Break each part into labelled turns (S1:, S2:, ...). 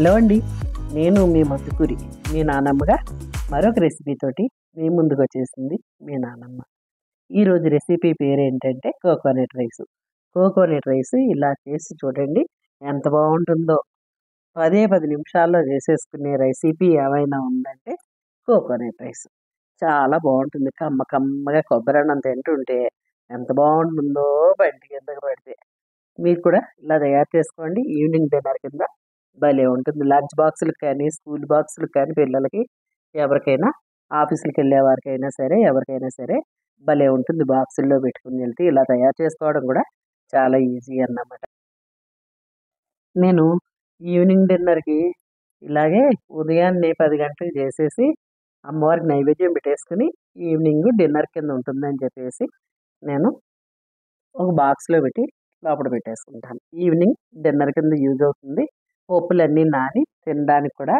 S1: Hello అండి. నేను మీ మధుకూరి మీ నానమ్మగా మరొక రెసిపీతోటి మీ ముందుకు వచ్చేసింది మీ నానమ్మ. ఈరోజు రెసిపీ పేరు ఏంటంటే కోకోనట్ రైస్. కోకోనట్ రైస్ ఇలా చేసి చూడండి ఎంత బాగుంటుందో. పదే పది నిమిషాల్లో చేసేసుకునే రెసిపీ ఏమైనా ఉందంటే కోకోనట్ రైస్. చాలా బాగుంటుంది. కమ్మ కమ్మగా కొబ్బరి అన్నం తింటుంటే ఎంత బాగుంటుందో బయటికి కిందకి పడితే. మీరు కూడా ఇలా తయారు చేసుకోండి. ఈవినింగ్ డిన్నర్ కింద భలే ఉంటుంది. లంచ్ బాక్సులకు కానీ స్కూల్ బాక్సులకు కానీ పిల్లలకి ఎవరికైనా ఆఫీసులకు వెళ్ళే వారికైనా సరే ఎవరికైనా సరే భలే ఉంటుంది. బాక్సుల్లో పెట్టుకుని వెళ్తే ఇలా తయారు చేసుకోవడం కూడా చాలా ఈజీ అన్నమాట. నేను ఈవినింగ్ డిన్నర్కి ఇలాగే ఉదయాన్నే పది గంటలకు చేసేసి అమ్మవారికి నైవేద్యం పెట్టేసుకుని ఈవినింగ్ డిన్నర్ కింద ఉంటుందని చెప్పేసి నేను ఒక బాక్స్లో పెట్టి లోపల పెట్టేసుకుంటాను. ఈవినింగ్ డిన్నర్ కింద యూజ్ అవుతుంది. పప్పులన్నీ నాని తినడానికి కూడా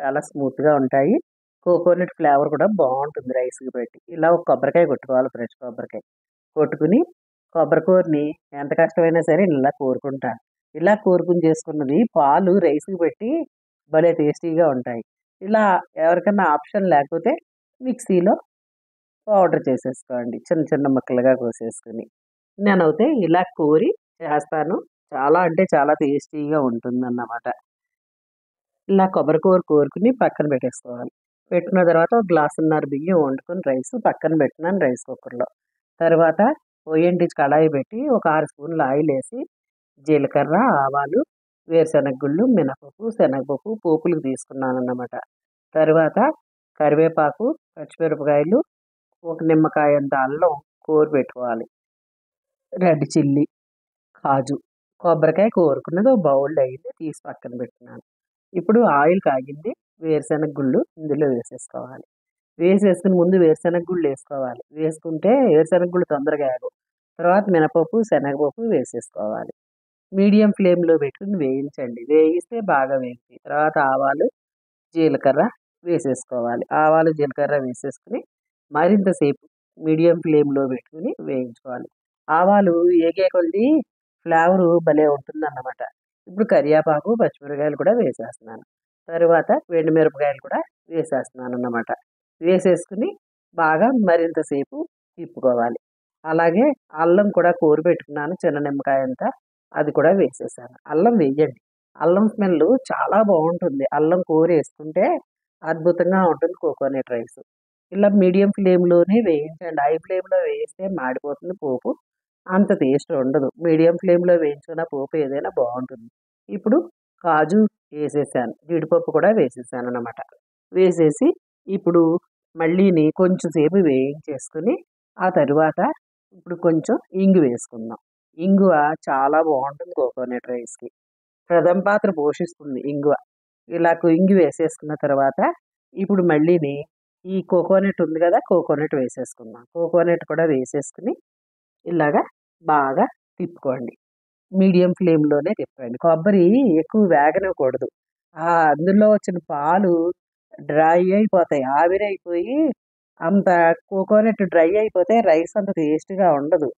S1: చాలా స్మూత్గా ఉంటాయి. కోకోనట్ ఫ్లేవర్ కూడా బాగుంటుంది రైస్కి పెట్టి. ఇలా ఒక కొబ్బరికాయ కొట్టుకోవాలి ఫ్రెష్ కొబ్బరికాయ. కొట్టుకుని కొబ్బరికూరని ఎంత కష్టమైనా సరే ఇలా కోరుకుంటాను ఇలా కోరుకుని చేసుకున్నది పాలు రైస్కి పెట్టి భలే టేస్టీగా ఉంటాయి. ఇలా ఎవరికైనా ఆప్షన్ లేకపోతే మిక్సీలో పౌడర్ చేసేసుకోండి. చిన్న చిన్న ముక్కలుగా కోసేసుకుని. నేనైతే ఇలా కోరి చేస్తాను. చాలా అంటే చాలా టేస్టీగా ఉంటుందన్నమాట. ఇలా కొబ్బరి కూర కోరుకుని పక్కన పెట్టేసుకోవాలి. పెట్టుకున్న తర్వాత ఒక గ్లాసున్నర బియ్యం వండుకొని రైస్ పక్కన పెట్టినాను రైస్ కుక్కర్లో. తర్వాత పొయ్యంటి కళాయి పెట్టి ఒక ఆరు స్పూన్లు ఆయిల్ వేసి జీలకర్ర ఆవాలు వేరుశనగ గుళ్ళు మినపప్పు శనగపప్పు పోపులకు తీసుకున్నాను అన్నమాట తర్వాత కరివేపాకు పచ్చిమిరపకాయలు ఒక నిమ్మకాయ అంత అల్లం కూర పెట్టుకోవాలి. రెడ్ చిల్లీ కాజు. కొబ్బరికాయ కోరుకున్నది ఒక బౌల్ అయింది తీసి పక్కన పెట్టినాను ఇప్పుడు ఆయిల్ కాగింది వేరుశెనగ గుళ్ళు ఇందులో వేసేసుకోవాలి. వేసేసుకుని ముందు వేరుశెనగ గుళ్ళు వేసుకోవాలి. వేసుకుంటే వేరుశెనగ గుళ్ళు తొందరగా ఆగు తర్వాత మినపప్పు శనగపప్పు వేసేసుకోవాలి. మీడియం ఫ్లేమ్లో పెట్టుకుని వేయించండి. వేయిస్తే బాగా వేయించి తర్వాత ఆవాలు జీలకర్ర వేసేసుకోవాలి. ఆవాలు జీలకర్ర వేసేసుకుని మరింతసేపు మీడియం ఫ్లేమ్లో పెట్టుకుని వేయించుకోవాలి. ఆవాలు ఏగే కొద్ది ఫ్లేవరు భలే ఉంటుందన్నమాట. ఇప్పుడు కరివేపాకు పచ్చిమిరకాయలు కూడా వేసేస్తున్నాను. తర్వాత మిరపకాయలు కూడా వేసేస్తున్నాను అన్నమాట వేసేసుకుని బాగా మరింతసేపు తిప్పుకోవాలి. అలాగే అల్లం కూడా కూర పెట్టుకున్నాను చిన్న నిమ్మకాయ అంతా అది కూడా వేసేసాను. అల్లం వేయండి. అల్లం స్మెల్ చాలా బాగుంటుంది. అల్లం కూర వేసుకుంటే అద్భుతంగా ఉంటుంది కోకోనట్ రైస్. ఇలా మీడియం ఫ్లేమ్లోనే వేయించండి. హై ఫ్లేమ్లో వేస్తే మాడిపోతుంది పోపు. అంత టేస్ట్ ఉండదు. మీడియం ఫ్లేమ్లో వేయించుకున్న పోపు ఏదైనా బాగుంటుంది. ఇప్పుడు కాజు వేసేసాను. జీడిపప్పు కూడా వేసేసాను అనమాట వేసేసి ఇప్పుడు మళ్ళీని కొంచెం సేపు వేయించేసుకుని ఆ తరువాత ఇప్పుడు కొంచెం ఇంగు వేసుకుందాం. ఇంగువ చాలా బాగుంటుంది కోకోనట్ రైస్కి. ప్రథమ పాత్ర పోషిస్తుంది ఇంగువ. ఇలా ఇంగు వేసేసుకున్న తర్వాత ఇప్పుడు మళ్ళీని ఈ కోకోనట్ ఉంది కదా కోకోనట్ వేసేసుకుందాం. కోకోనట్ కూడా వేసేసుకుని ఇలాగా బాగా తిప్పుకోండి. మీడియం ఫ్లేమ్లోనే తిప్పండి. కొబ్బరి ఎక్కువ వేగనివ్వకూడదు. అందులో వచ్చిన పాలు డ్రై అయిపోతాయి. ఆవిరైపోయి అంత కోకోనట్ డ్రై అయిపోతే రైస్ అంత టేస్ట్గా ఉండదు.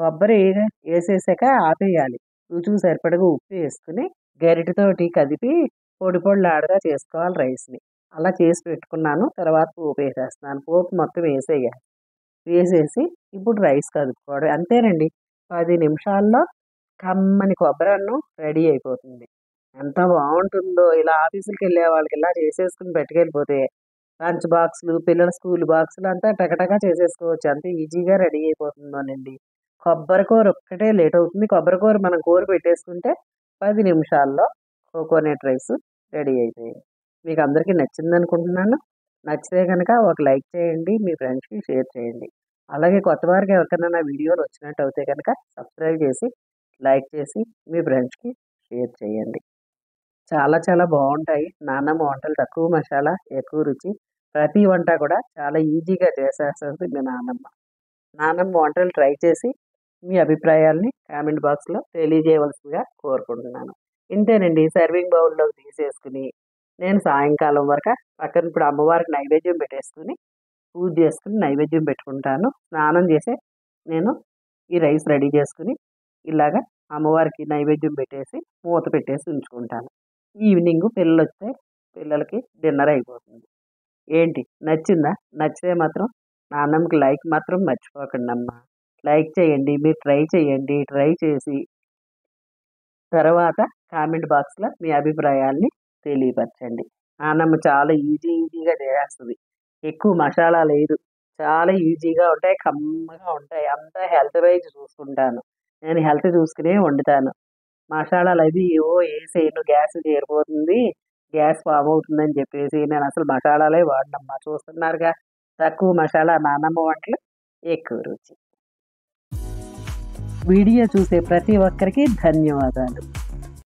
S1: కొబ్బరి వేసేసాక ఆపేయాలి. రుచికి సరిపడగా ఉప్పు వేసుకుని గరిటెతోటి కదిపి పొడి పొడిలాడగా చేసుకోవాలి రైస్ని. అలా చేసి పెట్టుకున్నాను. తర్వాత పోపు వేసేస్తున్నాను. పోపు మొత్తం వేసేయాలి. వేసేసి ఇప్పుడు రైస్ కదుపుకోవడం. అంతేనండి. పది నిమిషాల్లో కమ్మని కొబ్బరి అన్నం రెడీ అయిపోతుంది. ఎంత బాగుంటుందో ఇలా ఆఫీసులకు వెళ్ళే వాళ్ళకి ఇలా చేసేసుకుని పెట్టుకెళ్ళిపోతే లంచ్ బాక్సులు పిల్లల స్కూల్ బాక్సులు అంతా టకటగా చేసేసుకోవచ్చు. అంత ఈజీగా రెడీ అయిపోతుందోనండి. కొబ్బరికూర ఒక్కటే లేట్ అవుతుంది. కొబ్బరికూర మనం కూర పెట్టేసుకుంటే పది నిమిషాల్లో కోకోనట్ రైస్ రెడీ అయిపోయింది. మీకు అందరికీ నచ్చింది అనుకుంటున్నాను నచ్చితే కనుక ఒక లైక్ చేయండి. మీ ఫ్రెండ్స్కి షేర్ చేయండి. అలాగే కొత్త వారికి ఎవరికైనా నా వీడియోలు వచ్చినట్టు అయితే కనుక సబ్స్క్రైబ్ చేసి లైక్ చేసి మీ ఫ్రెండ్స్కి షేర్ చేయండి. చాలా చాలా బాగుంటాయి. నాన్నమ్మ వంటలు తక్కువ మసాలా ఎక్కువ రుచి. ప్రతి వంట కూడా చాలా ఈజీగా చేసేస్తుంది మీ నాన్నమ్మ నాన్నమ్మ వంటలు ట్రై చేసి మీ అభిప్రాయాల్ని కామెంట్ బాక్స్లో తెలియజేయవలసిందిగా కోరుకుంటున్నాను. ఇంతేనండి. సర్వింగ్ బౌల్లోకి తీసేసుకుని నేను సాయంకాలం వరకు పక్కన ఇప్పుడు అమ్మవారికి నైవేద్యం పెట్టేసుకుని పూజ చేసుకుని నైవేద్యం పెట్టుకుంటాను. స్నానం చేసే నేను ఈ రైస్ రెడీ చేసుకుని ఇలాగా అమ్మవారికి నైవేద్యం పెట్టేసి మూత పెట్టేసి ఉంచుకుంటాను. ఈవినింగ్ పిల్లలు వస్తే పిల్లలకి డిన్నర్ అయిపోతుంది. ఏంటి? నచ్చిందా? నచ్చితే మాత్రం నాన్నమ్మకి లైక్ మాత్రం మర్చిపోకండి అమ్మ లైక్ చేయండి మీరు ట్రై చేయండి ట్రై చేసి తర్వాత కామెంట్ బాక్స్లో మీ అభిప్రాయాల్ని తెలియపరచండి. నాన్నమ్మ చాలా ఈజీ ఈజీగా చేస్తుంది ఎక్కువ మసాలా లేదు. చాలా ఈజీగా ఉంటాయి కమ్మగా ఉంటాయి. అంతా హెల్త్ వైజ్ చూసుకుంటాను. నేను హెల్త్ చూసుకునే వండుతాను. మసాలాలు అవి ఏవో వేసేయను గ్యాస్ చేరిపోతుంది. గ్యాస్ ఫామ్ అవుతుందని చెప్పేసి నేను అసలు మసాలాలే వాడినమ్మా. చూస్తున్నారుగా తక్కువ మసాలా నానమ్మ వంటలు ఎక్కువ రుచి. వీడియో చూసే ప్రతి ఒక్కరికి ధన్యవాదాలు.